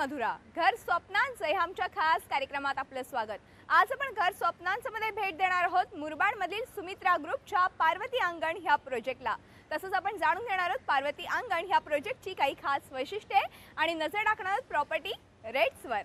मधुरा घर स्वप्नांचं हे आमच्या खास कार्यक्रमात आपलं स्वागत. आज आपण घर स्वप्नांचं मध्ये भेट देणार आहोत. मुरबाडमधील सुमित्रा ग्रुपच्या पार्वती अंगण ह्या प्रोजेक्टला. तसंच आपण जाणून घेणार आहोत पार्वती अंगण ह्या प्रोजेक्टची काही खास वैशिष्ट्ये आणि नजर टाकणार आहोत प्रॉपर्टी रेट्सवर.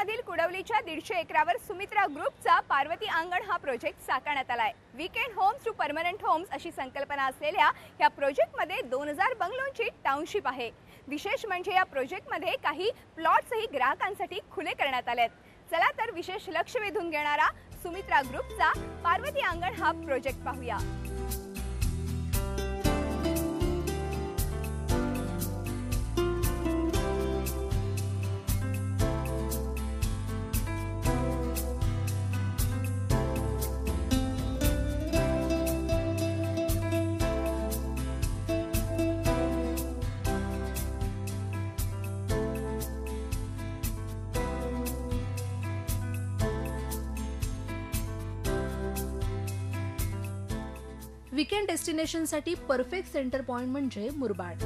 मधील कुडवलीच्या दीडशे एकरावर सुमित्रा ग्रुपचा पार्वती अंगण हा प्रोजेक्ट साकारण्यात आलाय. Weekend homes to permanent homes अशी संकल्पना असलेल्या या प्रोजेक्टमध्ये दोन हजार बंगलोंची टाउनशिप आहे. विशेष म्हणजे या प्रोजेक्टमध्ये काही प्लॉट्सही ग्राहकांसाठी खुले करण्यात आले आहेत चला तर विशेष लक्ष वेधून घेणारा सुमित्रा ग्रुपचा पार्वती अंगण हा प्रोजेक्ट पाहूया. विकेंड डेस्टिनेशनसाठी परफेक्ट सेंटर पॉइंट म्हणजे मुरबाड.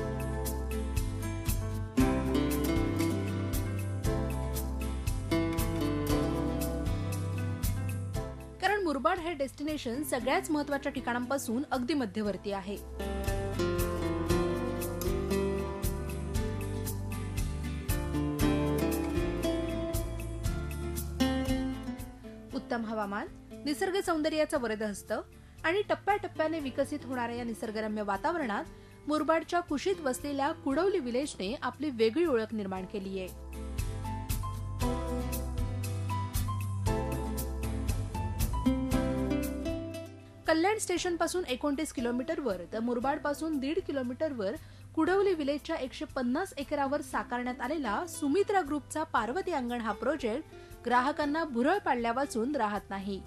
कारण मुरबाड हे डेस्टिनेशन सगळ्याच महत्त्वाच्या ठिकाणांपासून अगदी मध्यवर्ती आहे. उत्तम हवामान निसर्ग सौंदर्याचं वरदहस्त आणि टप्प्याटप्प्याने विकसित होणाऱ्या या निसर्गरम्य वातावरणात मुरबाडच्या कुशीत वसलेल्या कुडवली विलेजने आपली वेगळी ओळख निर्माण केली आहे कल्याण स्टेशनपासून एकोणतीस किलोमीटरवर तर मुरबाडपासून दीड किलोमीटरवर कुडवली विलेजच्या एकशे पन्नास एकरावर साकारण्यात आलेला सुमित्रा ग्रुपचा पार्वती अंगण हा प्रोजेक्ट ग्राहकांना भुरळ पाडल्या वाचून राहत नाही.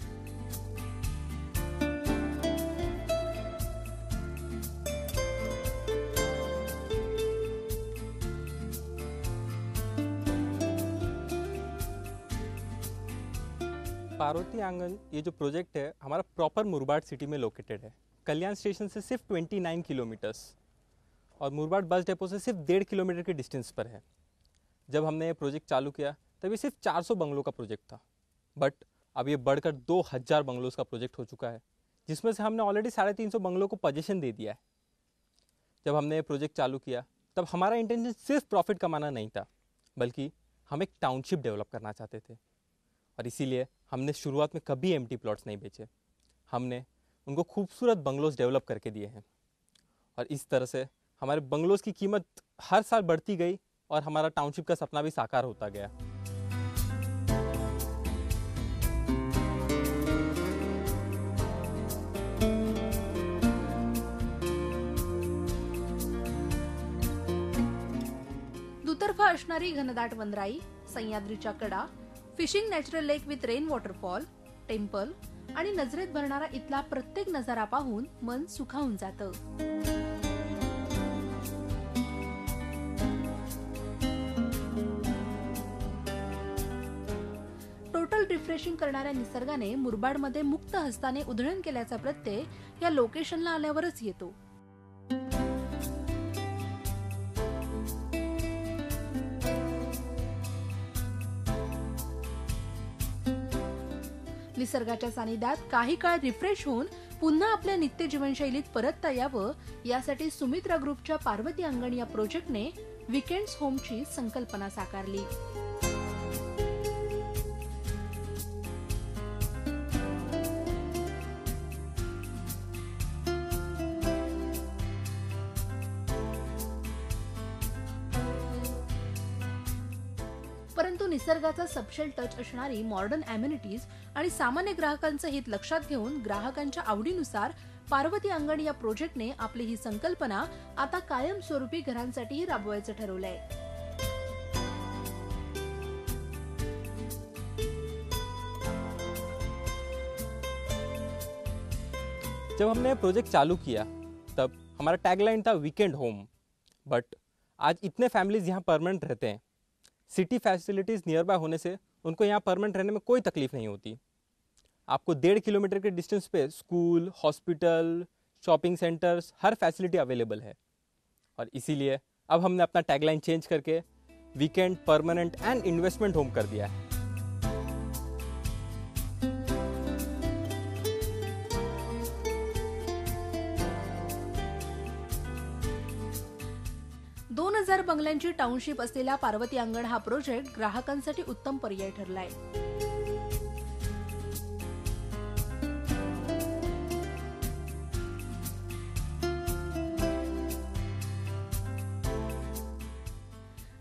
पार्वती आँगन, ये जो प्रोजेक्ट है, हमारा प्रॉपर मुरबाड सिटी में लोकेटेड है। कल्याण स्टेशन से सिर्फ़ 29 किलोमीटर्स और मुरबाड बस डेपो से सिर्फ़ डेढ़ किलोमीटर के डिस्टेंस पर है। जब हमने ये प्रोजेक्ट चालू किया, तब ये सिर्फ़ 400 बंगलों का प्रोजेक्ट था। बट अब ये बढ़कर 2000 बंगलों का प्रोजेक्ट हो चुका है, जिसमें से हमने ऑलरेडी साढ़े तीन बंगलों को पोजीशन दे दिया है। जब हमने ये प्रोजेक्ट चालू किया, तब हमारा इंटेंशन सिर्फ़ प्रॉफिट कमाना नहीं था, बल्कि हम एक टाउनशिप डेवलप करना चाहते थे। और इसीलिए हमने शुरुआत में कभी एमटी प्लॉट्स नहीं बेचे। हमने उनको खूबसूरत बंगलोज डेवलप करके दिए हैं। और इस तरह से हमारे बंगलोज की कीमत हर साल बढ़ती गई और हमारा टाउनशिप का सपना भी साकार होता गया। दुतर्फा असणारी घनदाट वनराई, सह्याद्रीच्या कडा fishing natural lake with rain waterfall temple आणि नजरेत भरणारा इथला प्रत्येक नजारा पाहून मन सुखावून जातं. टोटल रिफ्रेशिंग करणाऱ्या निसर्गाने मुरबाडमध्ये मुक्त हस्ताने उधळण केल्याचा प्रत्यय या लोकेशनला आल्यावरच येतो. निसर्गाच्या सानिध्यात काही काळ रिफ्रेश होऊन पुन्हा आपल्या नित्य जीवनशैलीत परतता यावं यासाठी सुमित्रा ग्रुपच्या पार्वती अंगण या प्रोजेक्टने विकेंड्स होमची संकल्पना साकारली. परंतु निसर्गाचा सबशेल टच असणारी मॉडर्न अम्युनिटीज आणि सामान्य ग्राहकांचं हित लक्षात घेऊन ग्राहकांच्या आवडीनुसार पार्वती अंगण या प्रोजेक्टने आपली ही संकल्पना आता कायमस्वरूपी घरांसाठीही राबवायचं ठरवलंय. जब हमने प्रोजेक्ट चालू किया, तब हमारा टैगलाइन था वीकेंड होम बट आज इतने फैमिलीज़ यहाँ परमानेंट रहते हैं। सिटी फैसिलिटीज़ नियर बाय होने से उनको यहाँ परमानेंट रहने में कोई तकलीफ़ नहीं होती। आपको डेढ़ किलोमीटर के डिस्टेंस पे स्कूल, हॉस्पिटल, शॉपिंग सेंटर्स, हर फैसिलिटी अवेलेबल है। और इसीलिए अब हमने अपना टैगलाइन चेंज करके weekend permanent and investment home कर दिया है। दोन हज़ार बंगल्यांची टाउनशिप असलेला पार्वती अंगण हा प्रोजेक्ट ग्राहकांसाठी उत्तम पर्याय ठरलाय.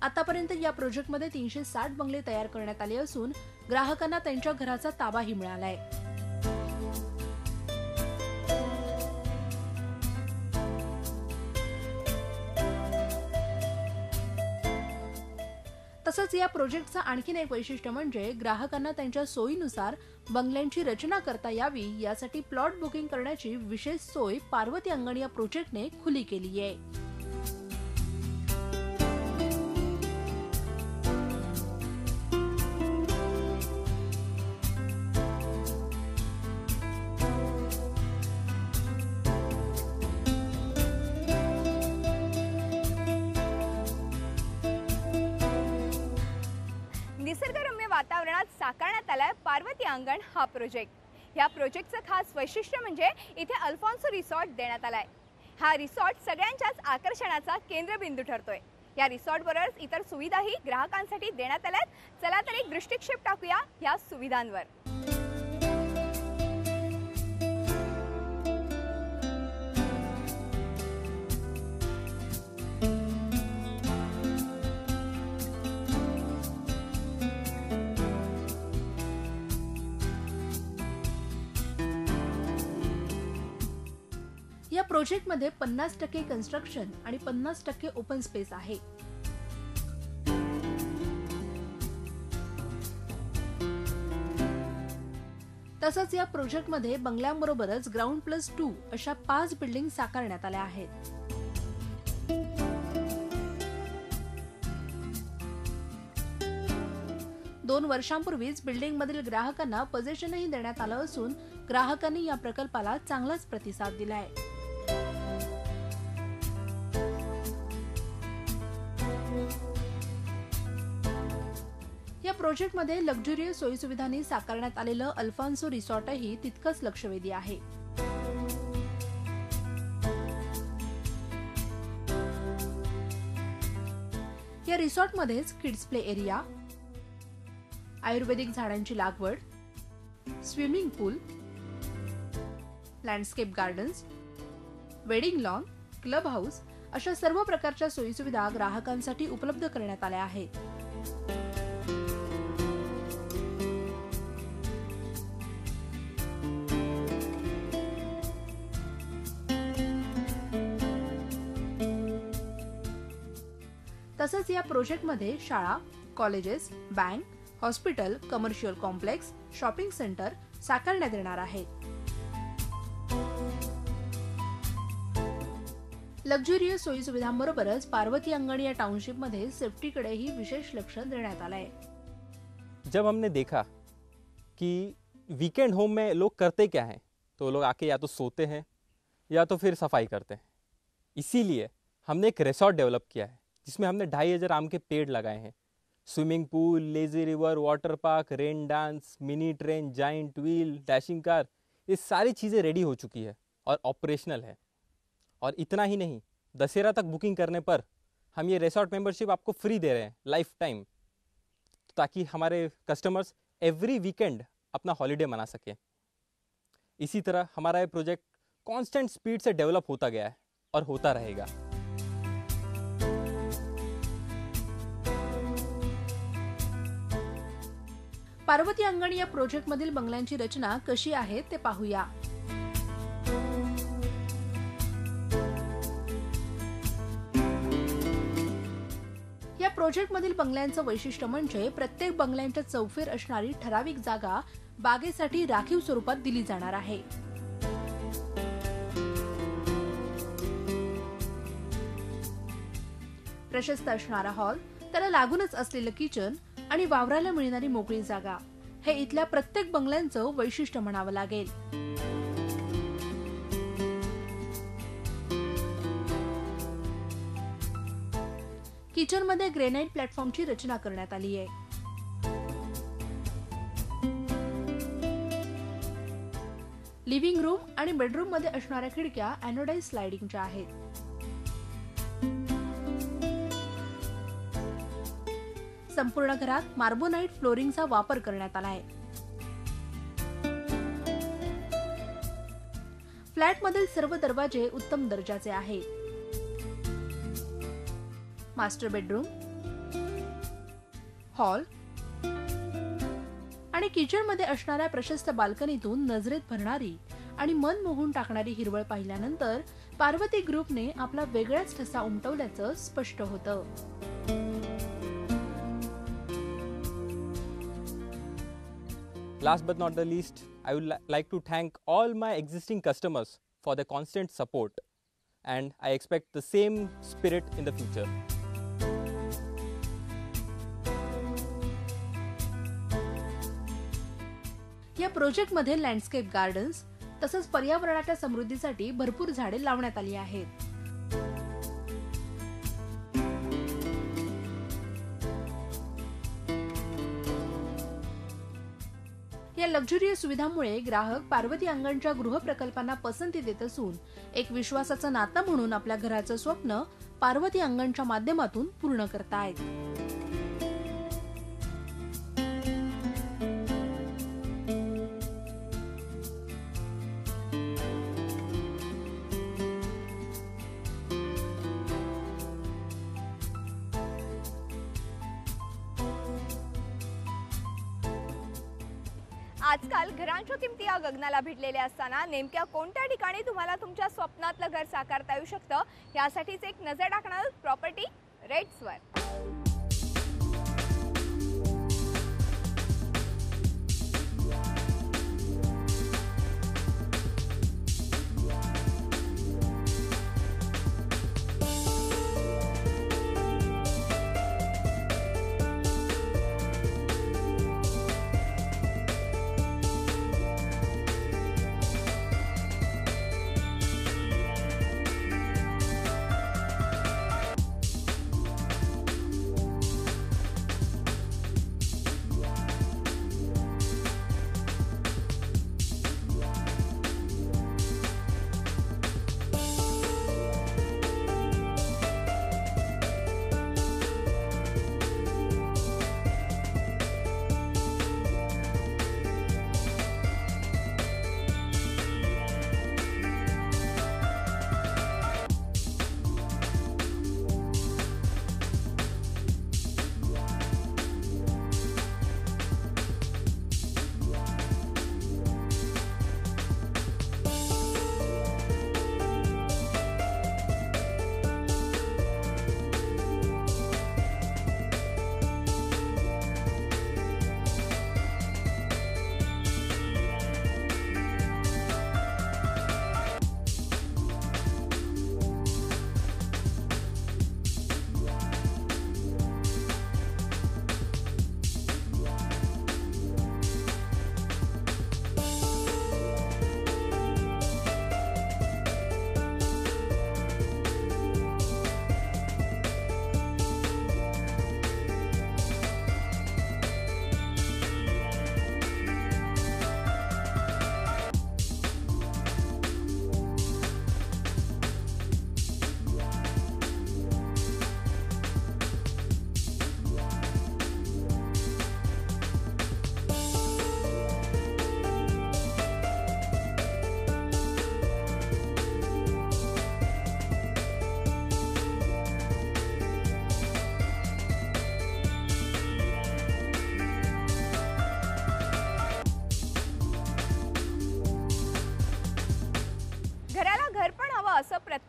आतापर्यंत या प्रोजेक्टमध्ये तीनशे साठ बंगले तयार करण्यात आले असून ग्राहकांना त्यांच्या घराचा ताबाही मिळालाय. तसंच या प्रोजेक्टचं आणखीन एक वैशिष्ट्य म्हणजे ग्राहकांना त्यांच्या सोयीनुसार बंगल्यांची रचना करता यावी यासाठी प्लॉट बुकिंग करण्याची विशेष सोय पार्वती अंगण या प्रोजेक्टने खुली केली आहे पार्वती अंगण हा प्रोजेक्ट या प्रोजेक्टचं खास वैशिष्ट्य म्हणजे इथे अल्फॉन्सो रिसॉर्ट देण्यात आलाय. हा रिसॉर्ट सगळ्यांच्याच आकर्षणाचा केंद्रबिंदू ठरतोय. या रिसॉर्टबरोबरच इतर सुविधाही ग्राहकांसाठी देण्यात आल्यात. चला तर एक दृष्टिक्षेप टाकूया या सुविधांवर. या प्रोजेक्टमध्ये पन्नास टक्के कन्स्ट्रक्शन आणि पन्नास टक्के ओपन स्पेस आहे. तसंच या प्रोजेक्टमध्ये बंगल्यांबरोबरच ग्राउंड प्लस टू अशा पाच बिल्डिंग साकारण्यात आल्या आहेत. दोन वर्षांपूर्वीच बिल्डिंगमधील ग्राहकांना पजेशनही देण्यात आलं असून ग्राहकांनी या प्रकल्पाला चांगलाच प्रतिसाद दिला आहे प्रोजेक्टमध्ये लक्झुरियस सोयीसुविधांनी साकारण्यात आलेलं अल्फान्सो रिसॉर्टही तितकंच लक्षवेधी आहे. या रिसॉर्टमध्येच किड्स प्ले एरिया आयुर्वेदिक झाडांची लागवड swimming pool landscape gardens wedding lawn club house अशा सर्व प्रकारच्या सोयीसुविधा ग्राहकांसाठी उपलब्ध करण्यात आल्या आहेत. तसंच या प्रोजेक्टमध्ये शाळा, colleges, bank, hospital, commercial complex, shopping centre साकारण्यात येणार आहेत लक्झुरियस सोयी सुविधांबरोबरच पार्वती अंगण या टाउनशिपमध्ये सेफ्टीकडेही विशेष लक्ष देण्यात आलंय. जब हमने देखा कि वीकेंड होम में लोग करते क्या हैं तो लोग आके या तो सोते हैं, या तो फिर सफ़ाई करते हैं। इसीलिए हमने एक रिसॉर्ट डेवलप किया है। जिसमें हमने ढाई हज़ार आम के पेड़ लगाए हैं। Swimming pool, lazy river, water park, rain dance, mini train, giant wheel, dashing car, ये सारी चीज़ें रेडी हो चुकी है और ऑपरेशनल है। और इतना ही नहीं, दशहरा तक बुकिंग करने पर हम ये रिसॉर्ट मेंबरशिप आपको फ्री दे रहे हैं, लाइफ टाइम, ताकि हमारे कस्टमर्स एवरी वीकेंड अपना हॉलीडे मना सकें। इसी तरह हमारा ये प्रोजेक्ट कांस्टेंट स्पीड से डेवलप होता गया है और होता रहेगा। पार्वती अंगण या प्रोजेक्टमधील बंगल्यांची रचना कशी आहे ते पाहूया. या प्रोजेक्टमधील बंगल्यांचं वैशिष्ट्य म्हणजे प्रत्येक बंगल्यांच्या चौफेर असणारी ठराविक जागा बागेसाठी राखीव स्वरूपात दिली जाणार आहे. प्रशस्त असणारा हॉल त्याला लागूनच असलेलं किचन आणि वावराला मिळणारी मोकळी जागा. हे इथल्या प्रत्येक बंगल्यांचं वैशिष्ट्य म्हणावं लागेल. किचनमध्ये ग्रेनाइट प्लॅटफॉर्मची रचना करण्यात आली आहे. लिव्हिंग रूम आणि बेडरूममध्ये असणाऱ्या खिडक्या अॅनोडाईज स्लायडिंगच्या आहेत. संपूर्ण घरात मार्बोनाईट फ्लोरिंगचा वापर करण्यात आला आहे. फ्लॅटमधील सर्व दरवाजे उत्तम दर्जाचे आहेत. मास्टर बेडरूम हॉल आणि किचनमध्ये असणाऱ्या प्रशस्त बाल्कनीतून नजरेत भरणारी आणि मन मोहून टाकणारी हिरवळ पाहिल्यानंतर पार्वती ग्रुपने आपला वेगळाच ठसा उमटवल्याचं स्पष्ट होतं. Last but not the least, I would li- like to thank all my existing customers for their constant support, and I expect the same spirit in the future. या प्रोजेक्टमध्ये लँडस्केप गार्डन्स तसंच पर्यावरणाच्या समृद्धीसाठी भरपूर झाडे लावण्यात आली आहेत लक्झुरियस सुविधांमुळे ग्राहक पार्वती अंगणच्या गृहप्रकल्पांना पसंती देत असून एक विश्वासाचं नातं म्हणून आपल्या घराचं स्वप्न पार्वती अंगणच्या माध्यमातून पूर्ण करतायत. लग्नाला भेटलेले असताना नेमक्या कोणत्या ठिकाणी तुम्हाला तुमच्या स्वप्नातलं घर साकारता येऊ शकतं? यासाठीच एक नजर टाकणार प्रॉपर्टी रेट्सवर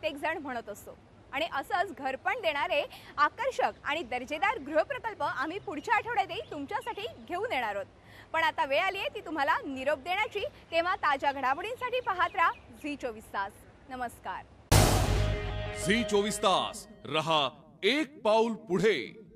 असं प्रत्येक जण म्हणत असतो. आणि असंच घरपण देणारे आकर्षक आणि दर्जेदार गृहप्रकल्प आम्ही पुढच्या आठवड्यातही तुमच्यासाठी घेऊन येणार आहोत. पण आता वेळ आली आहे ती तुम्हाला निरोप देण्याची. तेव्हा ताज्या घडामोडींसाठी पाहत राहा झी चोवीस तास. नमस्कार. झी चोवीस तास. रहा एक पाऊल पुढे.